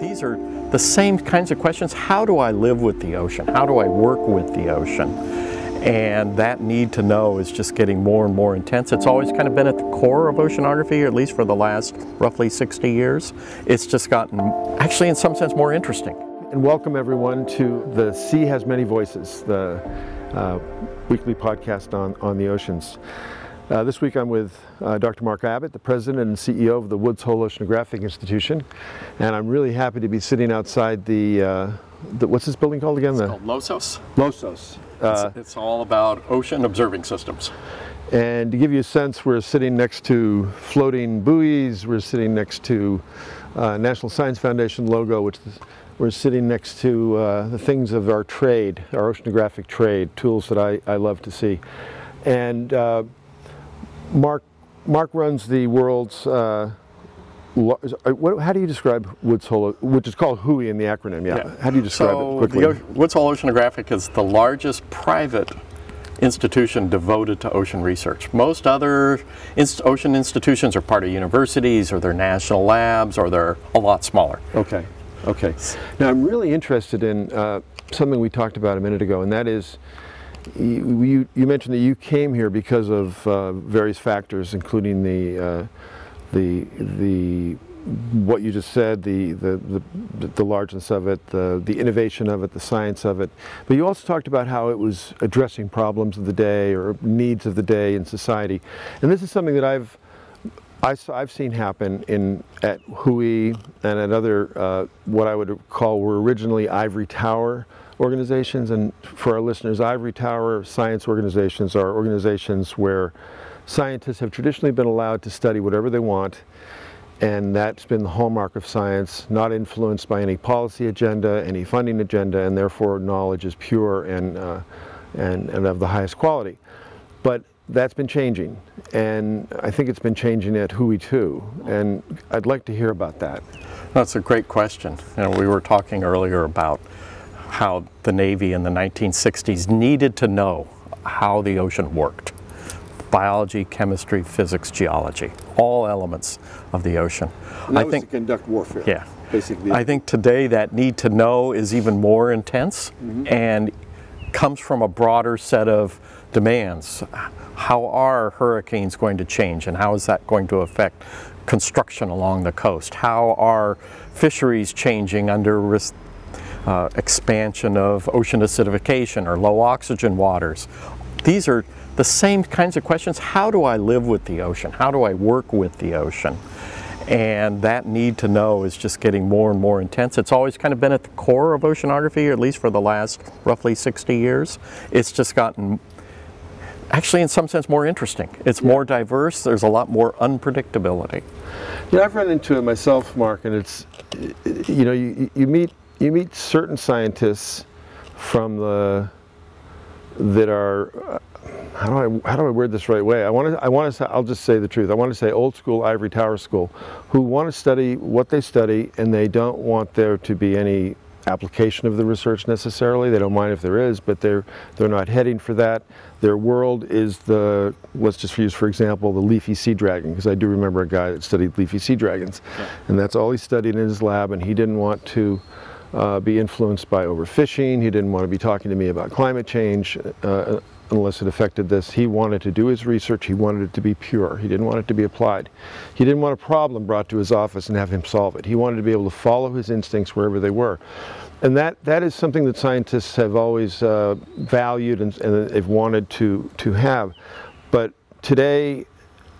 These are the same kinds of questions. How do I live with the ocean? How do I work with the ocean? And that need to know is just getting more and more intense. It's always kind of been at the core of oceanography, at least for the last roughly 60 years. It's just gotten, actually in some sense, more interesting. And welcome everyone to The Sea Has Many Voices, the uh, weekly podcast on, on the oceans. Uh, this week I'm with uh, Dr. Mark Abbott, the president and CEO of the Woods Hole Oceanographic Institution. And I'm really happy to be sitting outside the, uh, the what's this building called again? It's the called LOSOS. LOSOS. It's, it's all about ocean observing systems. And to give you a sense, we're sitting next to floating buoys, we're sitting next to uh, National Science Foundation logo, which is, we're sitting next to uh, the things of our trade, our oceanographic trade, tools that I, I love to see. And uh, Mark, Mark runs the world's, uh, uh, what, how do you describe Woods Hole, which is called WHOI in the acronym, yeah. yeah. How do you describe so it quickly? The Woods Hole Oceanographic is the largest private institution devoted to ocean research. Most other inst ocean institutions are part of universities or they're national labs or they're a lot smaller. Okay, okay. Now I'm really interested in uh, something we talked about a minute ago and that is you, you, mentioned that you came here because of uh, various factors, including the, uh, the, the, what you just said, the, the, the, the, largeness of it, the, the innovation of it, the science of it. But you also talked about how it was addressing problems of the day or needs of the day in society. And this is something that I've, I, have seen happen in, at WHOI and at other, uh, what I would call were originally ivory tower organizations, and for our listeners, Ivory Tower science organizations are organizations where scientists have traditionally been allowed to study whatever they want, and that's been the hallmark of science, not influenced by any policy agenda, any funding agenda, and therefore knowledge is pure and, uh, and, and of the highest quality. But that's been changing, and I think it's been changing at WHOI too, and I'd like to hear about that. That's a great question. Know, we were talking earlier about how the Navy in the 1960s needed to know how the ocean worked. Biology, chemistry, physics, geology, all elements of the ocean. I think, to conduct warfare. Yeah. Basically. I think today that need to know is even more intense mm -hmm. and comes from a broader set of demands. How are hurricanes going to change and how is that going to affect construction along the coast? How are fisheries changing under uh, expansion of ocean acidification or low oxygen waters. These are the same kinds of questions. How do I live with the ocean? How do I work with the ocean? And that need to know is just getting more and more intense. It's always kind of been at the core of oceanography, at least for the last roughly 60 years. It's just gotten actually in some sense more interesting. It's yeah. more diverse, there's a lot more unpredictability. Yeah, I've run into it myself, Mark, and it's, you know, you, you meet you meet certain scientists from the that are uh, how do I how do I word this right way? I want to I want to I'll just say the truth. I want to say old school ivory tower school, who want to study what they study and they don't want there to be any application of the research necessarily. They don't mind if there is, but they're they're not heading for that. Their world is the let's just use for example the leafy sea dragon because I do remember a guy that studied leafy sea dragons, yeah. and that's all he studied in his lab, and he didn't want to uh, be influenced by overfishing. He didn't want to be talking to me about climate change uh, unless it affected this. He wanted to do his research. He wanted it to be pure. He didn't want it to be applied. He didn't want a problem brought to his office and have him solve it. He wanted to be able to follow his instincts wherever they were. And that, that is something that scientists have always uh, valued and, and have wanted to, to have. But today,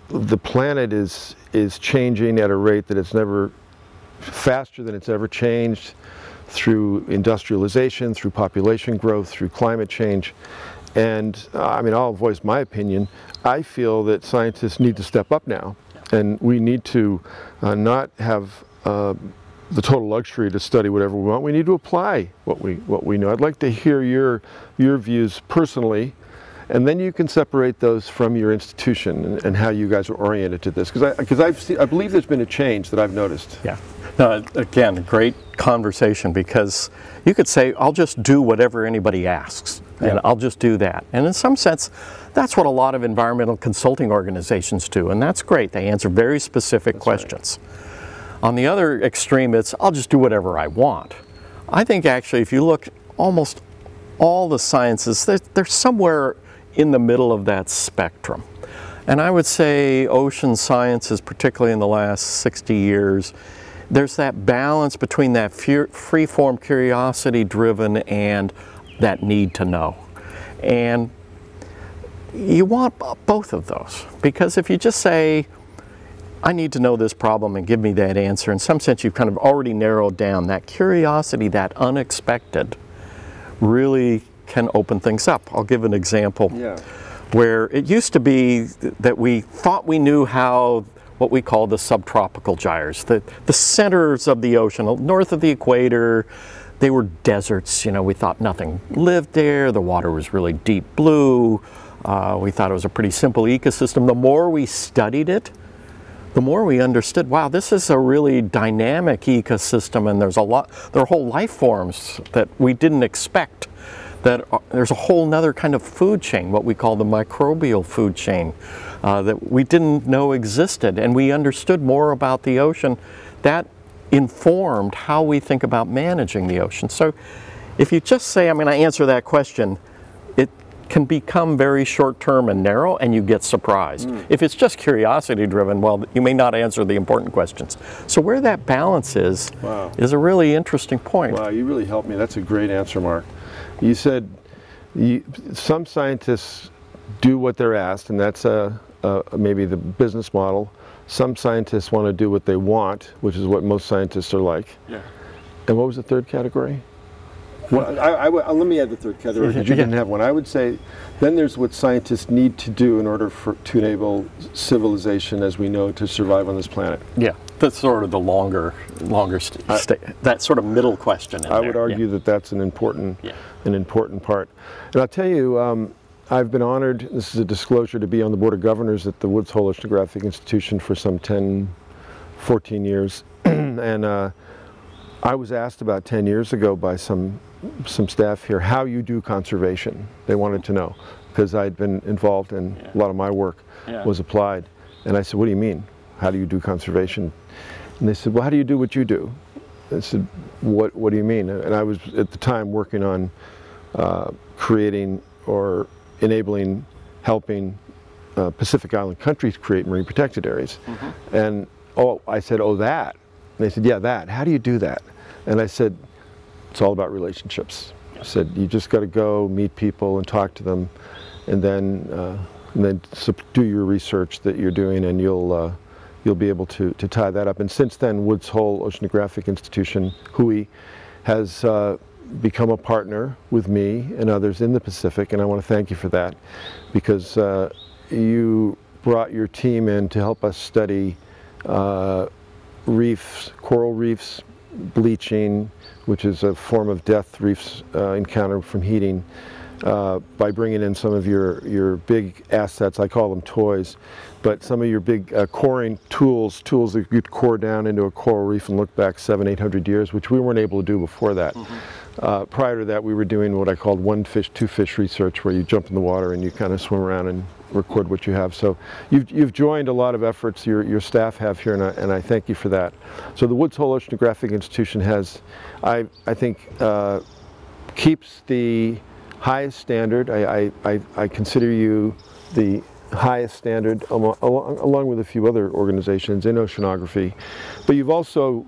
the planet is, is changing at a rate that it's never faster than it's ever changed through industrialization, through population growth, through climate change. And uh, I mean, I'll voice my opinion. I feel that scientists need to step up now, and we need to uh, not have uh, the total luxury to study whatever we want. We need to apply what we what we know. I'd like to hear your your views personally, and then you can separate those from your institution and, and how you guys are oriented to this. Because I because I've I believe there's been a change that I've noticed. Yeah. No, again, great conversation because you could say, I'll just do whatever anybody asks, and. I'll just do that. And in some sense, that's what a lot of environmental consulting organizations do, and that's great. They answer very specific that's questions. Right. On the other extreme, it's I'll just do whatever I want. I think actually, if you look almost all the sciences, they're, they're somewhere in the middle of that spectrum. And I would say ocean sciences, particularly in the last 60 years, there's that balance between that free-form curiosity driven and that need to know. And you want both of those because if you just say, I need to know this problem and give me that answer, in some sense you've kind of already narrowed down that curiosity, that unexpected, really can open things up. I'll give an example yeah. where it used to be that we thought we knew how what we call the subtropical gyres, the, the centers of the ocean, north of the equator, they were deserts. You know, we thought nothing lived there. The water was really deep blue. Uh, we thought it was a pretty simple ecosystem. The more we studied it, the more we understood, wow, this is a really dynamic ecosystem and there's a lot, there are whole life forms that we didn't expect. That are, there's a whole nother kind of food chain, what we call the microbial food chain, uh, that we didn't know existed. And we understood more about the ocean. That informed how we think about managing the ocean. So if you just say, I'm going to answer that question, it can become very short-term and narrow and you get surprised. Mm. If it's just curiosity driven, well, you may not answer the important questions. So where that balance is, wow. is a really interesting point. Wow, you really helped me. That's a great answer, Mark. You said you, some scientists do what they're asked, and that's a, a, maybe the business model. Some scientists want to do what they want, which is what most scientists are like. Yeah. And what was the third category? Well, I, I, uh, let me add the third category because you didn't have one. I would say then there's what scientists need to do in order for, to enable civilization as we know to survive on this planet. Yeah, that's sort of the longer, longer, that sort of middle question. I there. would argue yeah. that that's an important, yeah. an important part. And I'll tell you, um, I've been honored, this is a disclosure, to be on the Board of Governors at the Woods Hole Oceanographic Institution for some 10, 14 years. and uh, I was asked about 10 years ago by some some staff here how you do conservation. They wanted to know because I'd been involved and yeah. a lot of my work was applied. And I said, what do you mean? How do you do conservation? And they said, well, how do you do what you do? I said, what, what do you mean? And I was at the time working on uh, creating or enabling, helping uh, Pacific Island countries create marine protected areas. Mm -hmm. And oh, I said, oh, that. And they said, yeah, that. How do you do that? And I said, it's all about relationships. I said you just got to go meet people and talk to them, and then uh, and then do your research that you're doing, and you'll uh, you'll be able to to tie that up. And since then, Woods Hole Oceanographic Institution WHOI, has uh, become a partner with me and others in the Pacific, and I want to thank you for that, because uh, you brought your team in to help us study uh, reefs, coral reefs, bleaching, which is a form of death reefs uh, encounter from heating, uh, by bringing in some of your, your big assets, I call them toys, but some of your big uh, coring tools, tools that you core down into a coral reef and look back seven, eight hundred years, which we weren't able to do before that. Mm -hmm. prior to that, we were doing what I called one fish, two fish research, where you jump in the water and you kind of swim around and record what you have. So you've, you've joined a lot of efforts your, your staff have here, and I, and I thank you for that. So the Woods Hole Oceanographic Institution has, I, I think, uh, keeps the highest standard. I, I, I, consider you the highest standard along, along with a few other organizations in oceanography. But you've also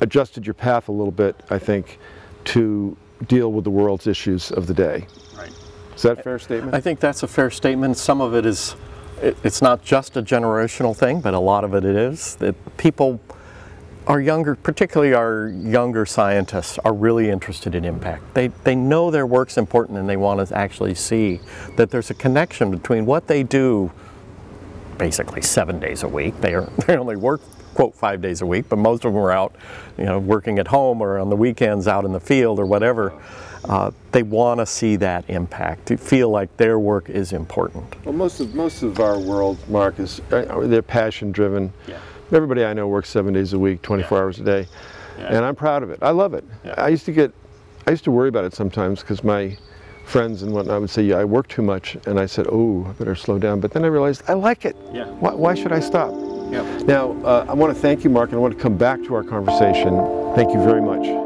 adjusted your path a little bit, I think, to deal with the world's issues of the day. Right. Is that a fair statement? I think that's a fair statement. Some of it is, it, it's not just a generational thing, but a lot of it, it is. That people, our younger, particularly our younger scientists, are really interested in impact. They, they know their work's important and they want to actually see that there's a connection between what they do basically seven days a week. They, are, they only work quote five days a week, but most of them are out, you know, working at home or on the weekends out in the field or whatever. Uh, they want to see that impact, to feel like their work is important. Well, most of most of our world, Mark, is uh, they're passion driven. Yeah. Everybody I know works seven days a week, 24 yeah. hours a day, yeah. and I'm proud of it. I love it. Yeah. I used to get, I used to worry about it sometimes because my friends and whatnot would say, yeah, I work too much, and I said, oh, I better slow down. But then I realized I like it. Yeah. Why, why should I stop? Now, uh, I want to thank you, Mark, and I want to come back to our conversation. Thank you very much.